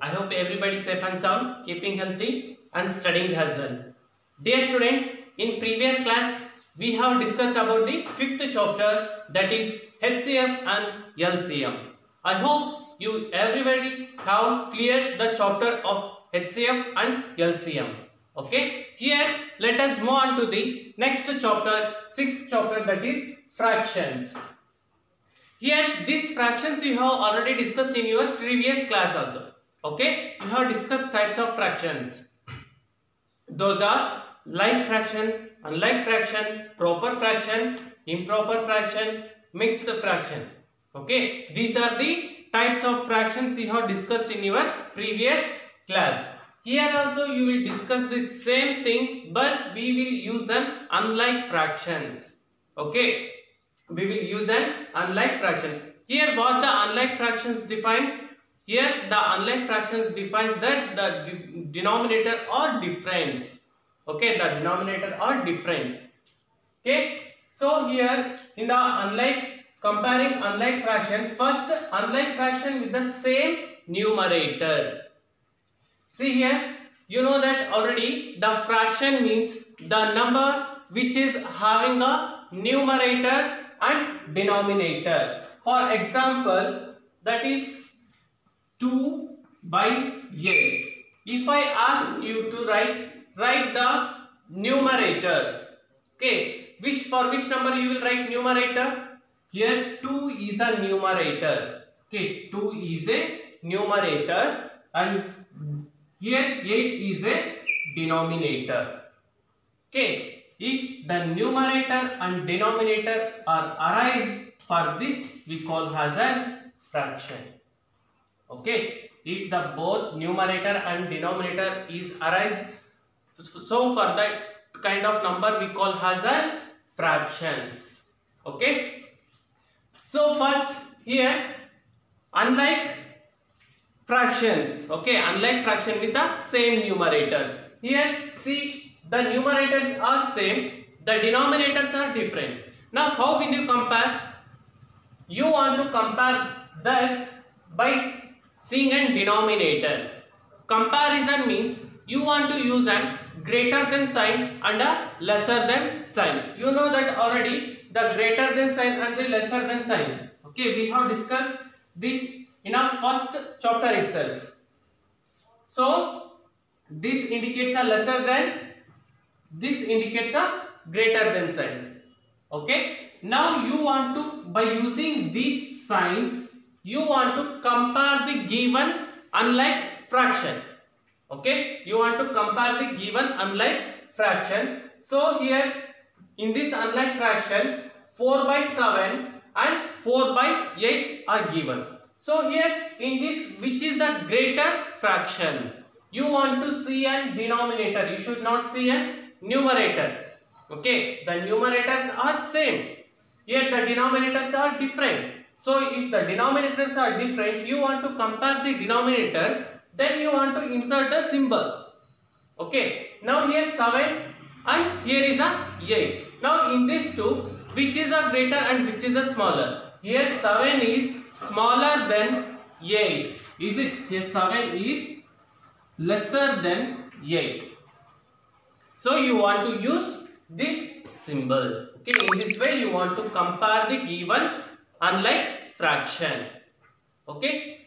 I hope everybody safe and sound, keeping healthy and studying as well. Dear students, in previous class we have discussed about the fifth chapter that is HCF and LCM. I hope you everybody have cleared the chapter of HCF and LCM. Okay, here let us move on to the next chapter, sixth chapter that is fractions. Here these fractions you have already discussed in your previous class also. Okay, we have discussed types of fractions. Those are like fraction, unlike fraction, proper fraction, improper fraction, mixed fraction. Okay, these are the types of fractions you have discussed in your previous class. Here also you will discuss the same thing but we will use an unlike fractions. Okay, we will use an unlike fraction. Here what the unlike fractions defines? Here the unlike fractions defines that the denominator or difference. Okay, the denominator are different. Okay, so here in the unlike comparing unlike fraction, first unlike fraction with the same numerator. See here, you know that already the fraction means the number which is having a numerator and denominator. For example, that is 2 by 8. If I ask you to write, write the numerator. Okay, which for which number you will write numerator? Here 2 is a numerator. Okay, 2 is a numerator and here 8 is a denominator. Okay, if the numerator and denominator are arise for this we call as a fraction. Okay, if the both numerator and denominator is arise so for that kind of number we call as a fractions. Okay. So first here unlike fractions okay unlike fraction with the same numerators here see the numerators are same the denominators are different now how will you compare you want to compare that by seeing an denominators comparison means you want to use an greater than sign and a lesser than sign you know that already the greater than sign and the lesser than sign okay we have discussed this in our first chapter itself. So, this indicates a lesser than, this indicates a greater than sign. Okay. Now, you want to, by using these signs, you want to compare the given unlike fraction. Okay. You want to compare the given unlike fraction. So, here in this unlike fraction, 4 by 7 and 4 by 8 are given. So here in this which is the greater fraction? You want to see a denominator. You should not see a numerator. Okay. The numerators are same. Here the denominators are different. So if the denominators are different, you want to compare the denominators. Then you want to insert a symbol. Okay. Now here 7 and here is a 8. Now in these two, which is a greater and which is a smaller? Here 7 is smaller than 8. Is it? Here 7 is lesser than 8. So you want to use this symbol. Okay, in this way you want to compare the given unlike fraction. Okay.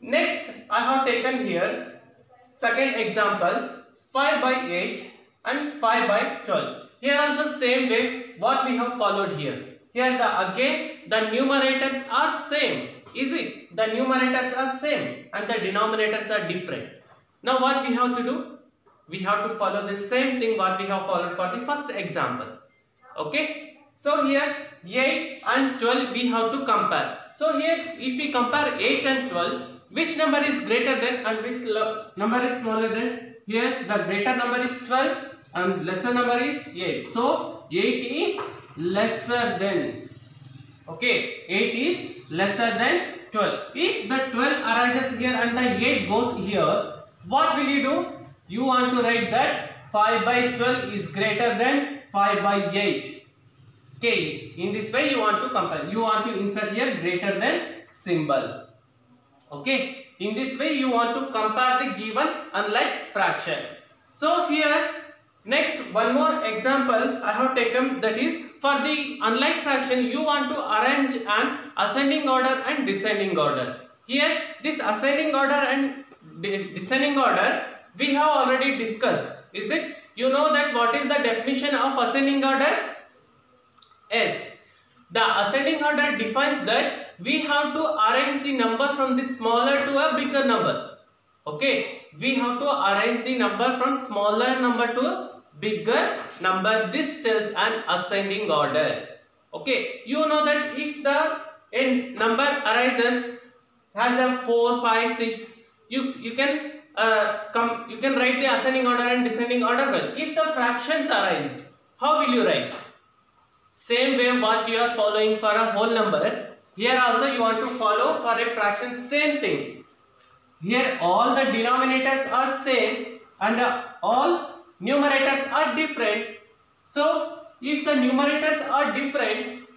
Next I have taken here second example 5 by 8 and 5 by 12. Here also same way what we have followed here. Here the again the numerators are same. Is it? The numerators are same and the denominators are different. Now what we have to do? We have to follow the same thing what we have followed for the first example. Okay. So here 8 and 12 we have to compare. So here if we compare 8 and 12 which number is greater than and which number is smaller than? Here the greater number is 12 and lesser number is 8. So 8 is lesser than okay 8 is lesser than 12 if the 12 arises here and the 8 goes here what will you do you want to write that 5 by 12 is greater than 5 by 8 okay in this way you want to compare you want to insert here greater than symbol okay in this way you want to compare the given unlike fraction. So here next one more example I have taken that is for the unlike fraction you want to arrange an ascending order and descending order. Here this ascending order and descending order we have already discussed. Is it? You know that what is the definition of ascending order? Yes. The ascending order defines that we have to arrange the number from the smaller to a bigger number. Okay. We have to arrange the number from smaller number to bigger number. This tells an ascending order. Okay. You know that if the n number arises has a 4, 5, 6, you, you can uh, come you can write the ascending order and descending order well. If the fractions arise, how will you write? Same way what you are following for a whole number, here also you want to follow for a fraction same thing. Here all the denominators are same and all numerators are different. So if the numerators are different,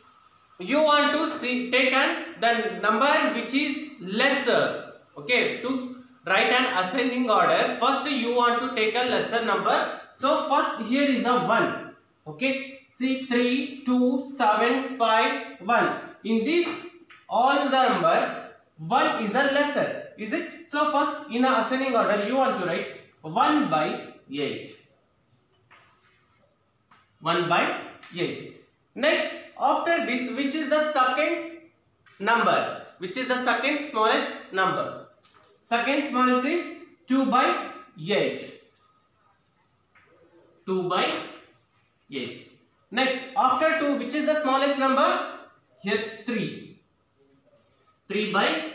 you want to see take an the number which is lesser. Okay, to write an ascending order first you want to take a lesser number so first here is a 1 okay see 3 2 7 5 1 in this all the numbers 1 is a lesser is it? So first in a ascending order you want to write 1 by 8 1 by 8 next after this which is the second number? Which is the second smallest number? Second smallest is 2 by 8. 2 by 8. Next, after 2, which is the smallest number? Here 3. 3 by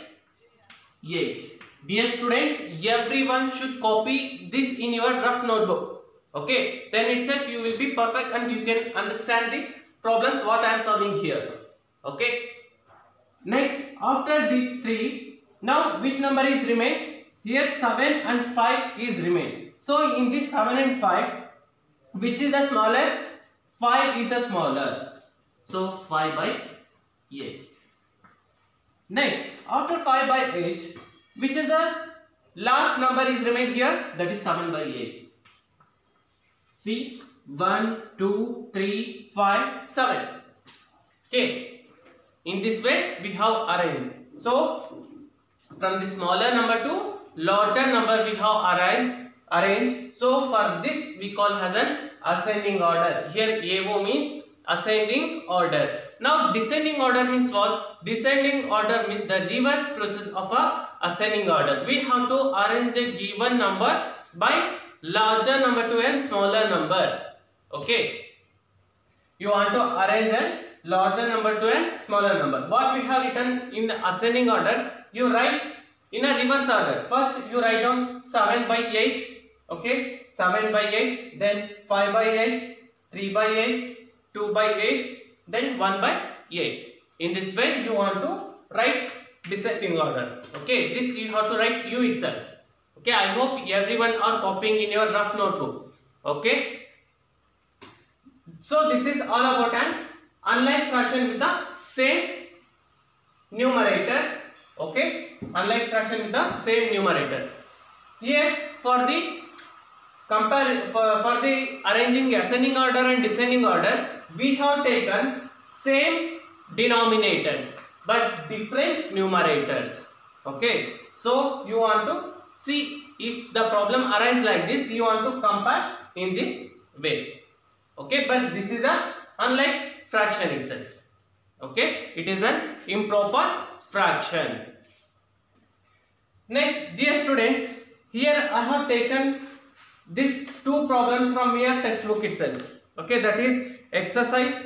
8. Dear students, everyone should copy this in your rough notebook. Okay, then itself you will be perfect and you can understand the problems what I am solving here. Okay. Next, after these 3, now which number is remain? Here 7 and 5 is remain. So in this 7 and 5, which is the smaller? 5 is a smaller. So 5 by 8. Next, after 5 by 8, which is the last number is remain here? That is 7 by 8. See, 1, 2, 3, 5, 7. Okay. In this way, we have arranged. So, from the smaller number to larger number we have arranged arranged. So for this we call as an ascending order. Here AO means ascending order. Now descending order means what? Descending order means the reverse process of a ascending order. We have to arrange a given number by larger number to a smaller number. Okay? You want to arrange a larger number to a smaller number. What we have written in ascending order you write in a reverse order. First you write down 7 by 8. Okay. 7 by 8. Then 5 by 8. 3 by 8. 2 by 8. Then 1 by 8. In this way you want to write descending order. Okay. This you have to write you itself. Okay. I hope everyone are copying in your rough notebook. Okay. So this is all about an unlike fraction with the same numerator okay unlike fraction with the same numerator here for the compare for, for the arranging ascending order and descending order we have taken same denominators but different numerators. Okay? So you want to see if the problem arises like this you want to compare in this way. Okay? But this is a unlike fraction itself. Okay? It is an improper fraction. Next, dear students, here I have taken these two problems from your textbook itself. Okay, that is exercise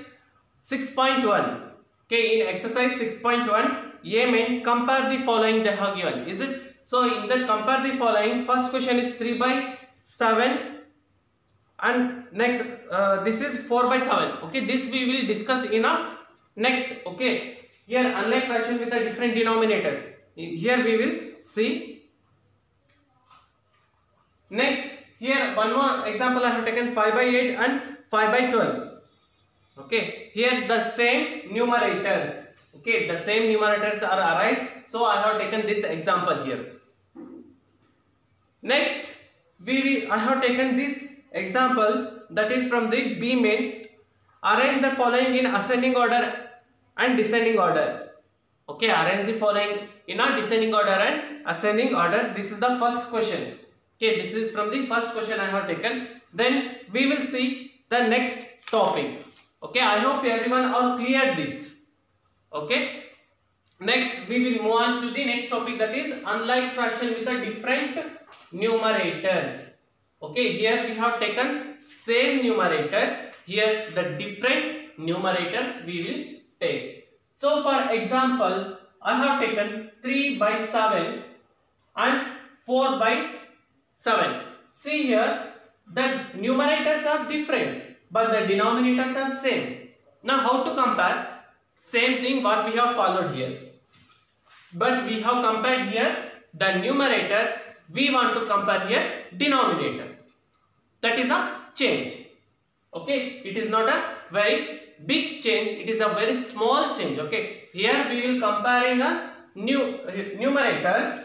6.1. Okay, in exercise 6.1, A main compare the following they given. Is it? So, in the compare the following, first question is 3 by 7 and next uh, this is 4 by 7 okay this we will discuss in a next okay here unlike fraction with the different denominators. Here we will see. Next, here one more example I have taken 5 by 8 and 5 by 12. Okay, here the same numerators. Okay, the same numerators are arise. So I have taken this example here. Next, we will, I have taken this example that is from the B main. Arrange the following in ascending order and descending order. Okay, arrange the following in a descending order and ascending order. This is the first question. Okay, this is from the first question I have taken. Then we will see the next topic. Okay, I hope everyone are clear this. Okay. Next, we will move on to the next topic that is unlike fraction with the different numerators. Okay, here we have taken same numerator. Here the different numerators we will take. So for example, I have taken 3 by 7 and 4 by 7. See here, the numerators are different but the denominators are same. Now how to compare? Same thing what we have followed here. But we have compared here the numerator. We want to compare here denominator. That is a change. Okay. It is not a very big change. It is a very small change. Okay. Here we will comparing a new eh, numerators.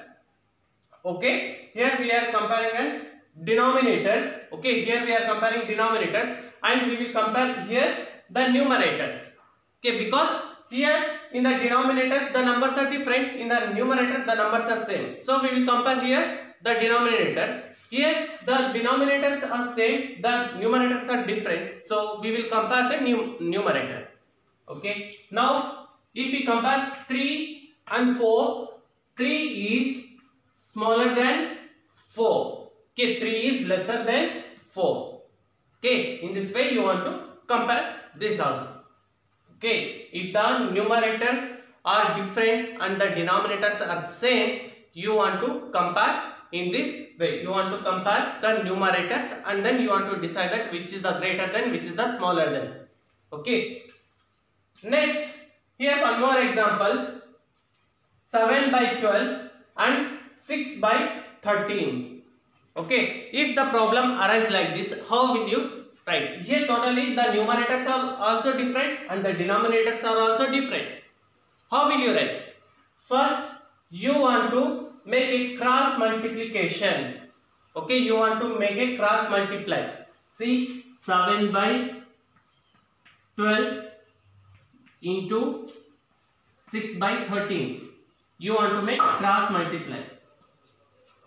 Okay. Here we are comparing a denominators. Okay. Here we are comparing denominators and we will compare here the numerators. Okay. Because here in the denominators the numbers are different. In the numerator the numbers are same. So we will compare here the denominators. Here the denominators are same, the numerators are different. So we will compare the num numerator. Okay. Now if we compare 3 and 4, 3 is smaller than 4. Okay, 3 is lesser than 4. Okay, in this way you want to compare this also. Okay, if the numerators are different and the denominators are same, you want to compare in this way. You want to compare the numerators and then you want to decide that which is the greater than, which is the smaller than. Okay. Next, here one more example. 7 by 12 and 6 by 13. Okay. If the problem arises like this, how will you write? Here totally the numerators are also different and the denominators are also different. How will you write? First, you want to make a cross multiplication. Okay, you want to make a cross multiply. See, 7 by 12 into 6 by 13. You want to make cross multiply.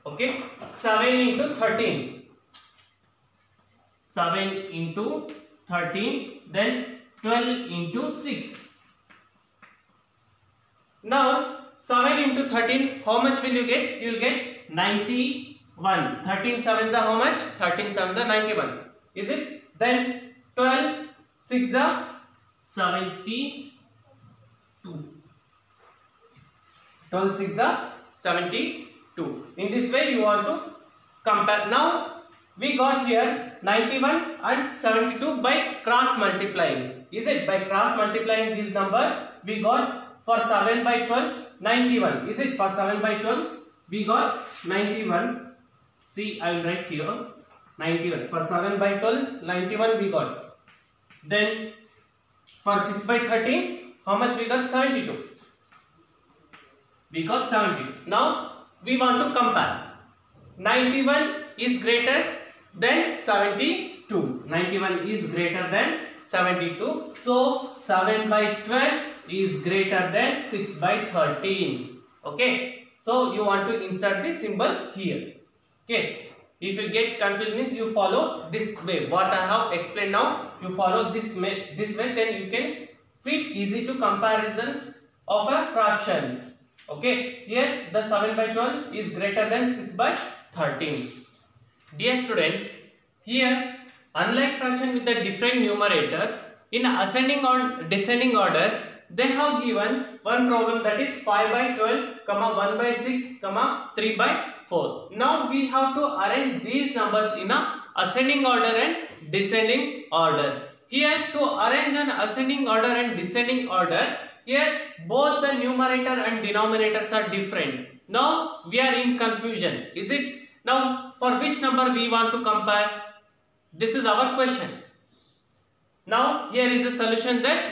Okay seven into thirteen seven into thirteen then twelve into six ना seven into thirteen how much will you get you will get ninety one thirteen seven सा how much thirteen seven सा ninety one is it then twelve six सा seventy two twelve six सा seventy In this way you want to compare. Now we got here 91 and 72 by cross multiplying. Is it? By cross multiplying these numbers we got for 7 by 12 91 is it? For 7 by 12 we got 91 see I will write here 91 for 7 by 12 91 we got. Then for 6 by 13 how much we got? 72 we got 72 now we want to compare 91 is greater than 72 91 is greater than 72 so 7 by 12 is greater than 6 by 13. Okay. So you want to insert the symbol here. Okay. If you get confused means you follow this way. What I have explained now, you follow this way, this way then you can feel easy to comparison of a fractions. Okay. Here the 7 by 12 is greater than 6 by 13. Dear students, here unlike fraction with a different numerator, in ascending or descending order, they have given one problem that is 5 by 12 comma 1 by 6 comma 3 by 4 now we have to arrange these numbers in a ascending order and descending order here to arrange an ascending order and descending order here both the numerator and denominators are different now we are in confusion is it now for which number we want to compare this is our question now here is a solution that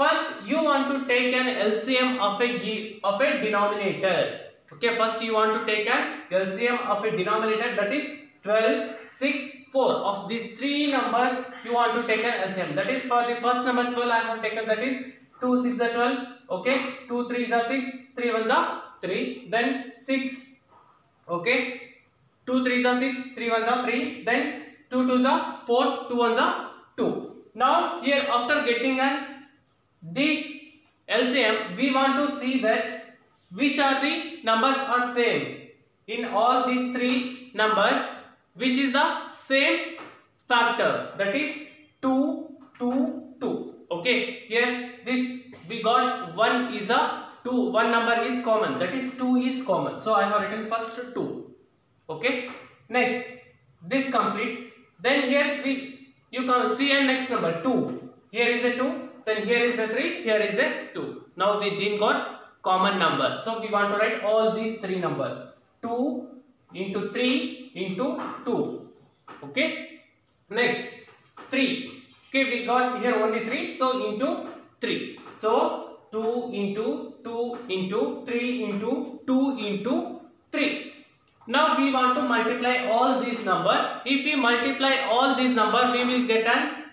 First, you want to take an LCM of a, of a denominator. Okay, first you want to take an LCM of a denominator that is 12, 6, 4. Of these three numbers, you want to take an LCM. That is for the first number 12 I have taken that is 2, 6 are 12. Okay, 2, 3 are 6, 3 1s are 3. Then 6. Okay, 2 3s are 6, 3 1s are 3. Then 2 2s are 4, 2 1s are 2. Now here after getting an this LCM, we want to see that which are the numbers are same in all these three numbers which is the same factor that is 2 2 2 okay here this we got 1 is a 2 one number is common that is 2 is common so i have written first 2 okay next this completes then here we you can see a next number 2 here is a 2 then here is a 3 here is a 2 now we didn't got common number. So we want to write all these three numbers. 2 into 3 into 2. Okay. Next 3. Okay, we got here only 3. So into 3. So 2 into 2 into 3 into 2 into 3. Now we want to multiply all these number. If we multiply all these number, we will get an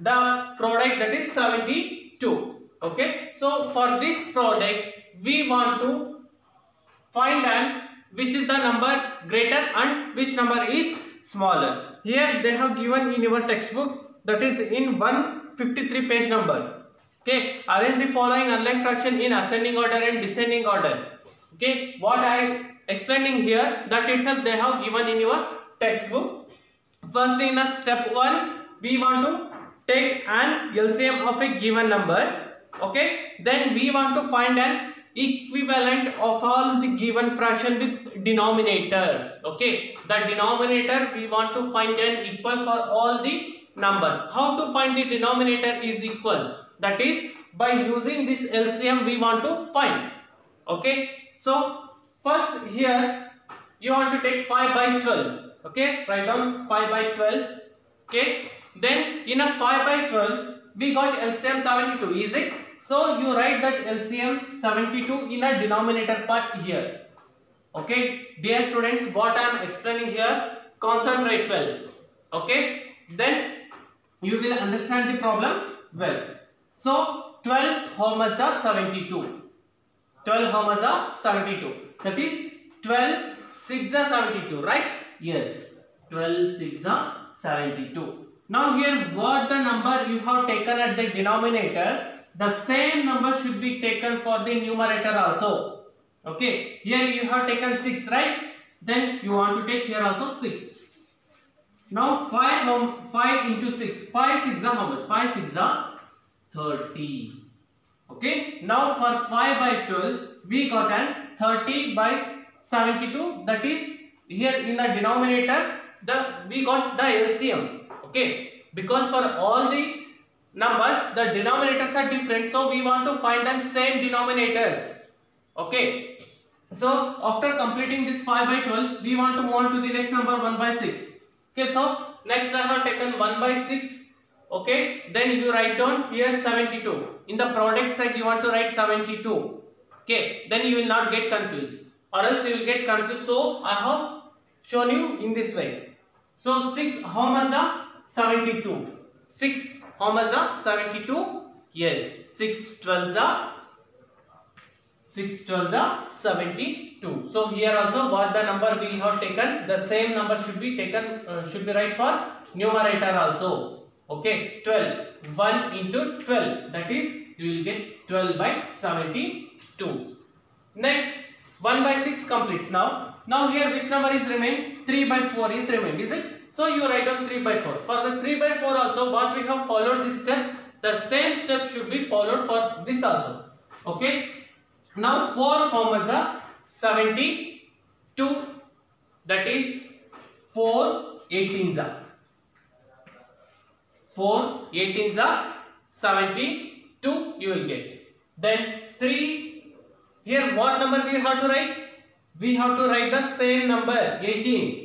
the product that is 72. Okay. So for this product, we want to find an which is the number greater and which number is smaller. Here they have given in your textbook that is in 153 page number. Okay, arrange the following unlike fraction in ascending order and descending order. Okay, what I explaining here that itself they have given in your textbook. First in a step 1 we want to take an LCM of a given number. Okay, then we want to find an equivalent of all the given fraction with denominator. Okay? The denominator we want to find an equal for all the numbers. How to find the denominator is equal that is by using this LCM we want to find. Okay? So first here you want to take 5 by 12 okay? Write down 5 by 12 okay? Then in a 5 by 12 we got LCM 72 is it? So you write that LCM 72 in a denominator part here. Okay, dear students, what I am explaining here, concentrate well. Okay, then you will understand the problem well. So 12 how much are 72? 12 how much are 72? That is 12 6 are 72, right? Yes, 12 6 are 72. Now here what the number you have taken at the denominator the same number should be taken for the numerator also. Okay, here you have taken 6, right? Then you want to take here also 6. Now 5, 5 into 6. 5 6 are how much? 5 6 are 30. Okay, now for 5 by 12, we got an 30 by 72. That is here in the denominator, the we got the LCM. Okay, because for all the numbers the denominators are different so we want to find the same denominators okay so after completing this 5 by 12 we want to move on to the next number 1 by 6 okay so next I have taken 1 by 6 okay? Then you write down here 72 in the product side you want to write 72 okay? Then you will not get confused. Or else you will get confused. So I have shown you in this way. So 6 how much are 72 6 how much are 72? Yes, 6 12s are 6 12s are 72. So here also what the number we have taken, the same number should be taken, uh, should be right for numerator also. Okay, 12. 1 into 12. That is, you will get 12 by 72. Next, 1 by 6 completes now. Now here which number is remain? 3 by 4 is remain, is it? So you write down 3 by 4. For the 3 by 4 also what we have followed this step, the same step should be followed for this also. Okay. Now 4 commas are 72 that is 4 18s are. 4 18s are 72 you will get. Then 3 here what number we have to write? We have to write the same number 18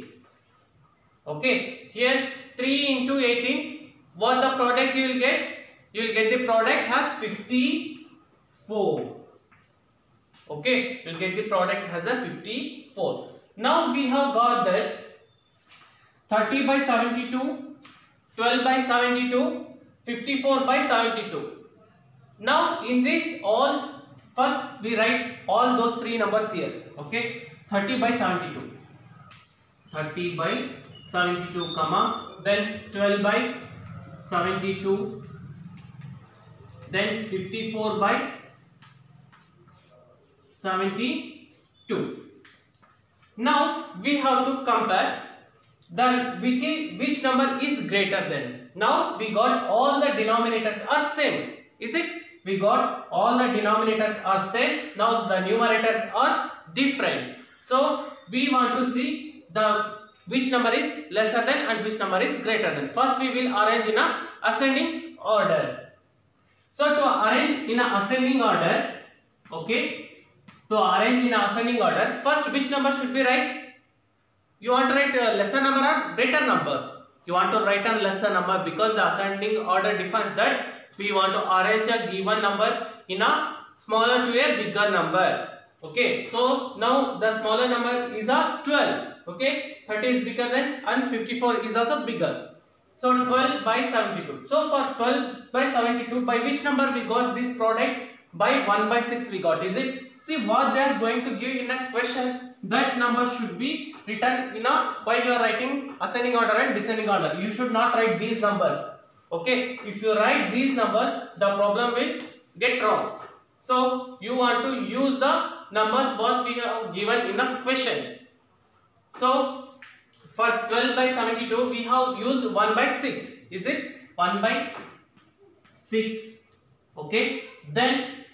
Okay, here 3 into 18, what the product you will get? You will get the product has 54. Okay, you'll get the product has a 54. Now we have got that 30 by 72, 12 by 72, 54 by 72. Now in this all, first we write all those three numbers here. Okay, 30 by 72. 30 by 72 comma then 12 by 72 then 54 by 72 now we have to compare the which is, which number is greater than? Now we got all the denominators are same. Is it? We got all the denominators are same. Now the numerators are different. So we want to see the which number is lesser than and which number is greater than. First we will arrange in a ascending order. So to arrange in a ascending order okay? To arrange in a ascending order, first which number should be right? You want to write a lesser number or greater number? You want to write a lesser number because the ascending order defines that we want to arrange a given number in a smaller to a bigger number. Okay, so now the smaller number is a 12. Okay, 30 is bigger than and 54 is also bigger. So 12 by 72. So for 12 by 72, by which number we got this product? By 1 by 6 we got. Is it See what they are going to give in a question that number should be written in a while you are writing ascending order and descending order. You should not write these numbers. Okay, if you write these numbers, the problem will get wrong. So you want to use the numbers what we have given in the question. So for 12 by 72 we have used 1 by 6. Is it 1 by 6? Okay. Then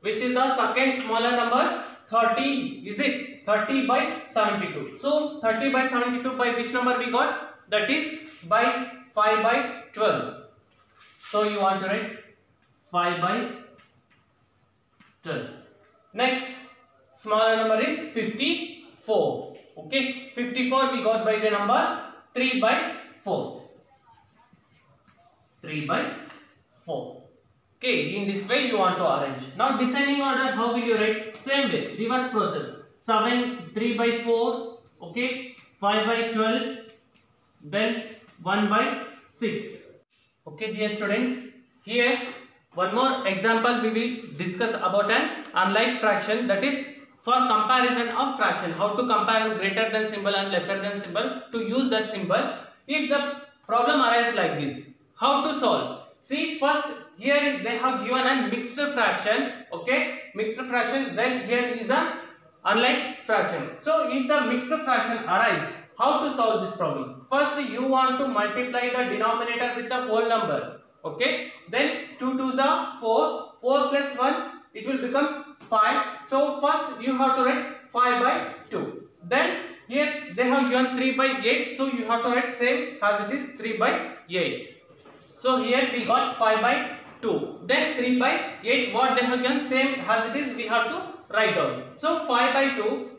which is the second smaller number 13 is it 30 by 72 so 30 by 72 by which number we got? That is by 5 by 12 so you want to write 5 by 12 next smaller number is 54 okay? 54 we got by the number 3 by 4 3 by 4 Okay, in this way you want to arrange. Now descending order, how will you write? Same way, reverse process. 7, 3 by 4, okay, 5 by 12, then 1 by 6. Okay dear students, here one more example we will discuss about an unlike fraction that is for comparison of fraction. How to compare greater than symbol and lesser than symbol to use that symbol. If the problem arises like this, how to solve? See first here they have given a mixed fraction okay mixed fraction then here is a unlike fraction. So if the mixed fraction arise how to solve this problem? First you want to multiply the denominator with the whole number. Okay? Then 2 2s are 4 4 plus 1 it will become 5 so first you have to write 5 by 2 then here they have given 3 by 8 so you have to write same as it is 3 by 8 so here we got 5 by 2. Then 3 by 8 what they have given? Same as it is we have to write down. So 5 by 2.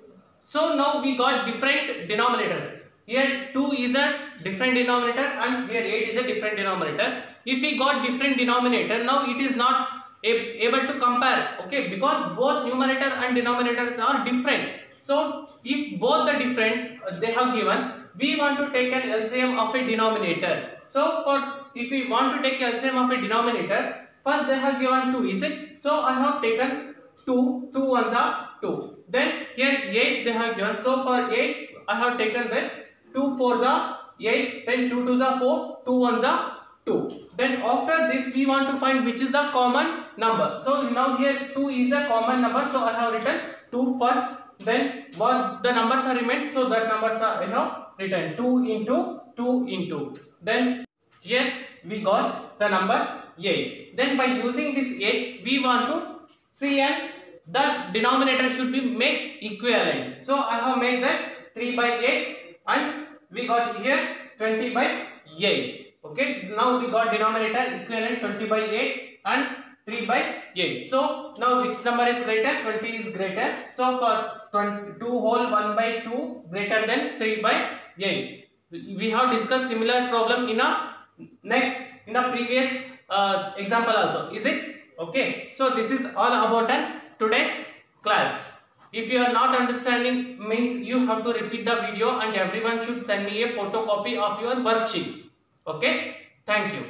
So now we got different denominators. Here 2 is a different denominator and here 8 is a different denominator. If we got different denominator now it is not able to compare okay because both numerator and denominators are different. So if both the difference uh, they have given we want to take an LCM of a denominator. So for if we want to take LCM of a denominator, first they have given 2, is it? So I have taken 2, 2 ones are 2. Then here 8 they have given, so for 8 I have taken the 2 fours are 8, then 2 twos are 4, 2 ones are 2. Then after this we want to find which is the common number. So now here 2 is a common number, so I have written 2 first, then what the numbers are remained, so that numbers are you know written 2 into 2 into. Then here we got the number 8. Then by using this 8 we want to and the denominator should be made equivalent. So I have made that 3 by 8 and we got here 20 by 8. Okay. Now we got denominator equivalent 20 by 8 and 3 by 8. So now which number is greater? 20 is greater. So for 20, 2 whole 1 by 2 greater than 3 by 8. We have discussed similar problem in a next in the previous uh, example also is it okay so this is all about an today's class. If you are not understanding means you have to repeat the video and everyone should send me a photocopy of your worksheet. Okay. Thank you.